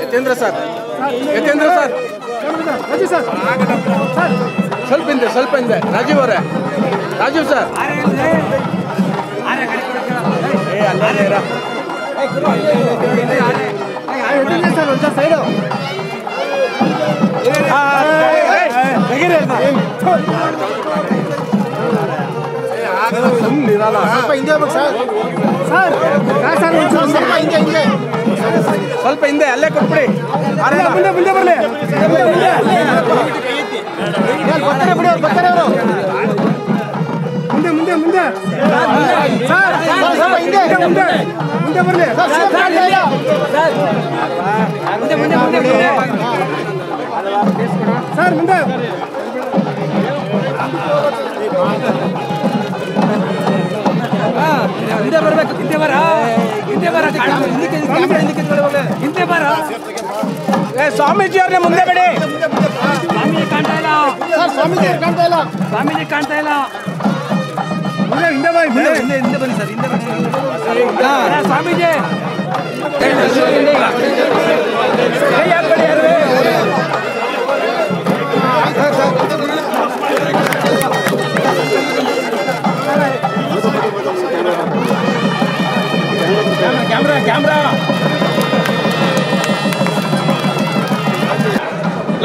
Yatheendra sir. Yatheendra sir. Sir ಸ್ವಲ್ಪ ಹಿಂದೆ ಸ್ವಲ್ಪ ಹಿಂದೆ. ರಾಜೀವ್ ಅವರೇ. ರಾಜೀವ್ ಸರ್. ಸೈಡು ಇರ. ಆ, ಏ, ಏ, ತೆಗೀರಿ ಅದ್ನ. ಸುಮ್ನೆ ಇರಲ್ಲ. ಸ್ವಲ್ಪ ಹಿಂದೆ ಅಲ್ಲೇ ಕೊಟ್ಬಿಡಿ ಮುಂದೆ ಮುಂದೆ ಬರಲಿ ಮುಂದೆ ಮುಂದೆ ಮುಂದೆ ಮುಂದೆ ಮುಂದೆ ಮುಂದೆ ಬರಲಿ ಮುಂದೆ ಮುಂದೆ ಮುಂದೆ ಸರ್ ಮುಂದೆ ಹಿಂದೆ ಬರ್ಬೇಕು ಹಿಂದೆ ಬರ. ಹಿಂದೆ ಬರ. ಹಿಂದೆ ಬರ. ಏ ಸ್ವಾಮೀಜಿ ಅವ್ರನ್ನೇ ಮುಂದೆ ಬಿಡಿ ಸ್ವಾಮೀಜಿ ಕಾಣ್ತಾ ಇಲ್ಲ. ಸ್ವಾಮೀಜಿ ಕಾಣ್ತಾ ಇಲ್ಲ. ಸ್ವಾಮೀಜಿ ಹಿಂದೆ ಬನ್ನಿ ಮುಂದೆ ಹಿಂದೆ ಹಿಂದೆ ಬನ್ನಿ ಸರ್ ಹಿಂದೆ ಬನ್ನಿ. ಸ್ವಾಮೀಜಿ.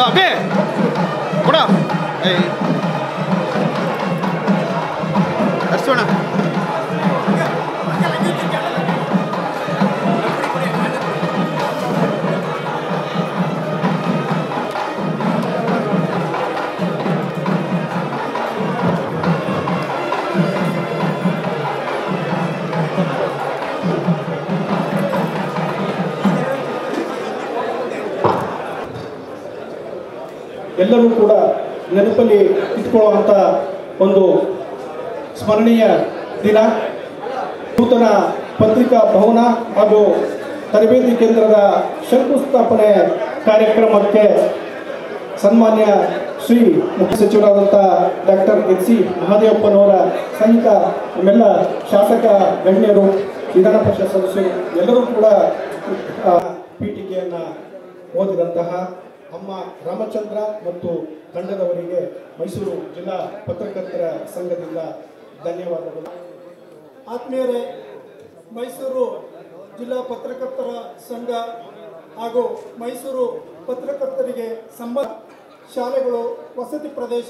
자, 배. 뭐라? 에이. 다시 쏘나. ಎಲ್ಲರೂ ಕೂಡ ನೆನಪಲ್ಲಿ ಇಟ್ಕೊಳ್ಳುವಂಥ ಒಂದು ಸ್ಮರಣೀಯ ದಿನ. ನೂತನ ಪತ್ರಿಕಾ ಭವನ ಹಾಗೂ ತರಬೇತಿ ಕೇಂದ್ರದ ಶಂಕುಸ್ಥಾಪನೆ ಕಾರ್ಯಕ್ರಮಕ್ಕೆ ಸನ್ಮಾನ್ಯ ಶ್ರೀ ಮುಖ್ಯ ಸಚಿವರಾದಂಥ ಡಾಕ್ಟರ್ ಎಚ್ ಸಿ ಮಹಾದೇವಪ್ಪನವರ ಸಹಿತ ನಮ್ಮೆಲ್ಲ ಶಾಸಕ ಗಣ್ಯರು, ವಿಧಾನ ಪರಿಷತ್ ಸದಸ್ಯರು ಎಲ್ಲರೂ ಕೂಡ ಪೀಠಿಕೆಯನ್ನು ಓದಿದಂತಹ ಅಮ್ಮ ರಾಮಚಂದ್ರ ಮತ್ತು ತಂಡದವರಿಗೆ ಮೈಸೂರು ಜಿಲ್ಲಾ ಪತ್ರಕರ್ತರ ಸಂಘದಿಂದ ಧನ್ಯವಾದಗಳು. ಆತ್ಮೀಯರೇ, ಮೈಸೂರು ಜಿಲ್ಲಾ ಪತ್ರಕರ್ತರ ಸಂಘ ಹಾಗೂ ಮೈಸೂರು ಪತ್ರಕರ್ತರಿಗೆ ಸಂಬಂಧ ಶಾಲೆಗಳು ವಸತಿ ಪ್ರದೇಶ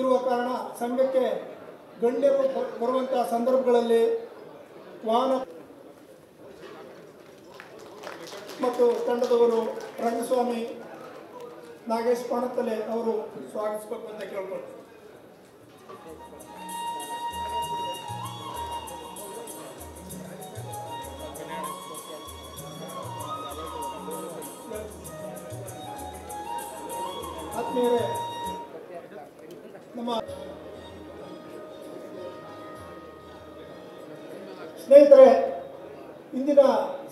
ಇರುವ ಕಾರಣ ಸಂಘಕ್ಕೆ ಗಣ್ಯರು ಬರುವಂತಹ ಸಂದರ್ಭಗಳಲ್ಲಿ ವಾಹನ ಮತ್ತು ತಂಡದವರು ರಂಗಸ್ವಾಮಿ ನಾಗೇಶ್ ಪಾಣತಲೆ ಅವರು ಸ್ವಾಗತಿಸಬೇಕು ಅಂತ ಕೇಳ್ಕೊಳ್ತಾರೆ ಆತ್ಮೀಯರೇ ನಮ್ಮ ಸ್ನೇಹಿತರೆ ಇಂದಿನ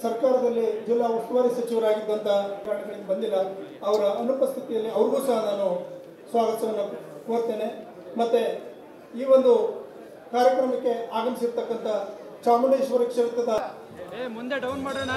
ಸರ್ಕಾರದಲ್ಲಿ ಜಿಲ್ಲಾ ಉಸ್ತುವಾರಿ ಸಚಿವರಾಗಿದ್ದಂಥ ಕಾರಣಗಳಿಗೆ ಬಂದಿಲ್ಲ. ಅವರ ಅನುಪಸ್ಥಿತಿಯಲ್ಲಿ ಅವ್ರಿಗೂ ಸಹ ನಾನು ಸ್ವಾಗತವನ್ನು ಕೋರ್ತೇನೆ. ಮತ್ತು ಈ ಒಂದು ಕಾರ್ಯಕ್ರಮಕ್ಕೆ ಆಗಮಿಸಿರ್ತಕ್ಕಂಥ ಚಾಮುಂಡೇಶ್ವರಿ ಕ್ಷೇತ್ರದ ಏ ಮುಂದೆ ಡೌನ್ ಮಾಡೋಣ.